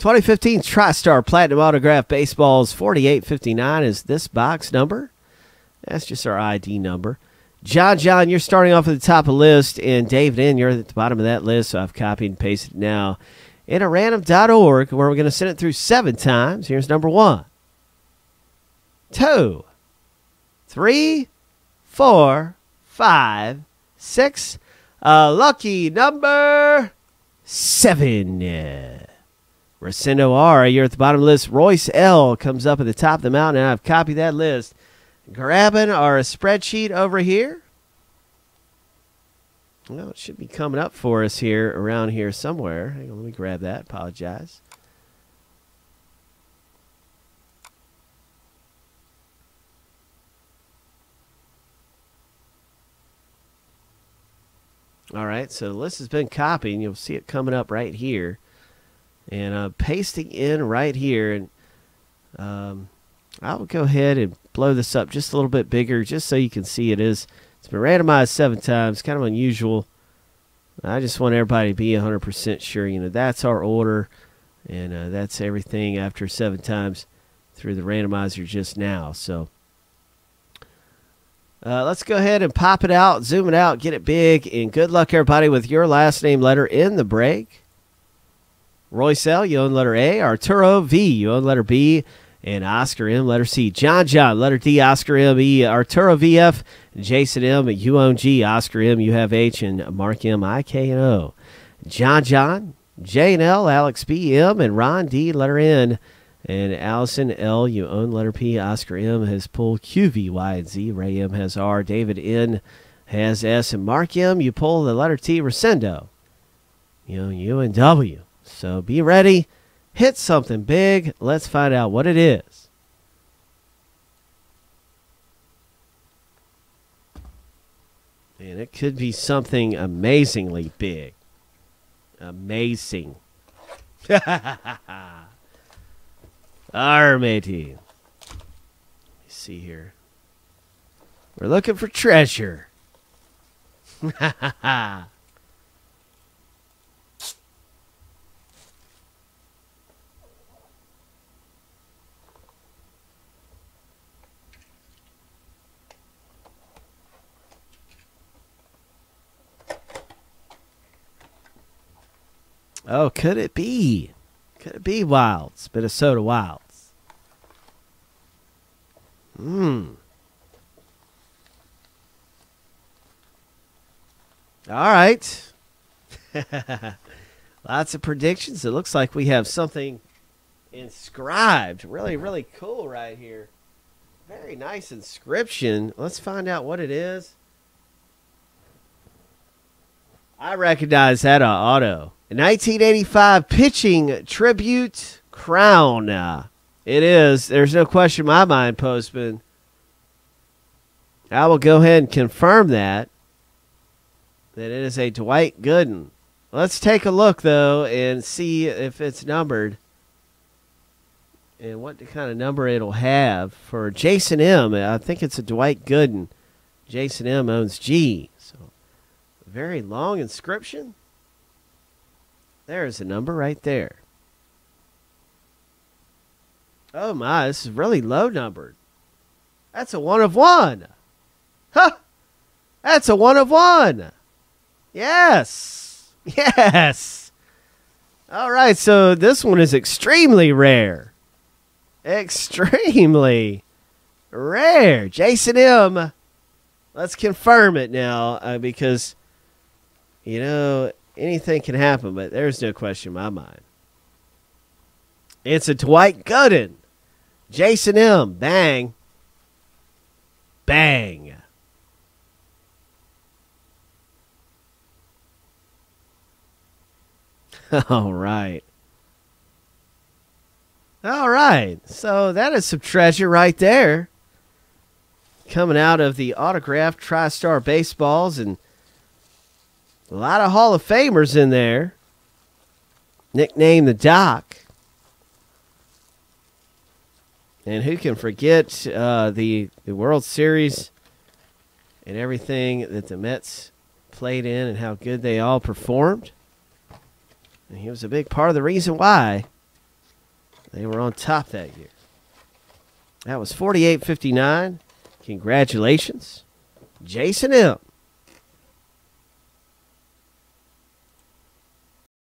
2015 TriStar Platinum Autograph Baseballs 4859 is this box number. That's just our ID number. John, John, you're starting off at the top of the list, and David N., you're at the bottom of that list, so I've copied and pasted it now in a random.org where we're going to send it through seven times. Here's number one, two, three, four, five, six. Uh, lucky number seven. Rosendo R, you're at the bottom of the list. Royce L comes up at the top of the mountain, and I've copied that list. Grabbing our spreadsheet over here. Well, it should be coming up for us here around here somewhere. Hang on, let me grab that. Apologize. All right, so the list has been copied, and you'll see it coming up right here and uh, pasting in right here. And um, I'll go ahead and blow this up just a little bit bigger, just so you can see it is. It's been randomized seven times, kind of unusual. I just want everybody to be 100% sure. You know, that's our order, and uh, that's everything after seven times through the randomizer just now. So uh, let's go ahead and pop it out, zoom it out, get it big, and good luck, everybody, with your last name letter in the break. Royce L, you own letter A. Arturo V, you own letter B. And Oscar M, letter C. John John, letter D. Oscar M, E. Arturo VF. Jason M, you own G. Oscar M, you have H. And Mark M, I, K, and O. John John, J and L, Alex B, M. And Ron D, letter N. And Allison L, you own letter P. Oscar M has pulled Q, V, Y, and Z. Ray M has R. David N has S. And Mark M, you pull the letter T. Rosendo, you know, U and W. So be ready. Hit something big. Let's find out what it is. And it could be something amazingly big. Amazing. Let me see here. We're looking for treasure. Oh, could it be? Could it be Wilds? Minnesota Wilds. Hmm. All right. Lots of predictions. It looks like we have something inscribed. Really, really cool right here. Very nice inscription. Let's find out what it is. I recognize that uh, auto. 1985 pitching triple crown. Uh, it is. There's no question in my mind, Postman. I will go ahead and confirm that. That it is a Dwight Gooden. Let's take a look, though, and see if it's numbered and what kind of number it'll have. For Jason M., I think it's a Dwight Gooden. Jason M. owns G. So, very long inscription. There's a number right there. Oh my, this is really low numbered. That's a one of one. Huh. That's a one of one. Yes. Yes. All right, so this one is extremely rare. Extremely rare. Jason M. Let's confirm it now uh, because, you know, anything can happen, but there's no question in my mind. It's a Dwight Gooden. Jason M. Bang. Bang. All right. All right. So that is some treasure right there. Coming out of the autographed TriStar baseballs and a lot of Hall of Famers in there. Nicknamed the Doc. And who can forget uh, the, the World Series and everything that the Mets played in and how good they all performed? And he was a big part of the reason why They were on top that year. That was 48 59. Congratulations, Jason M.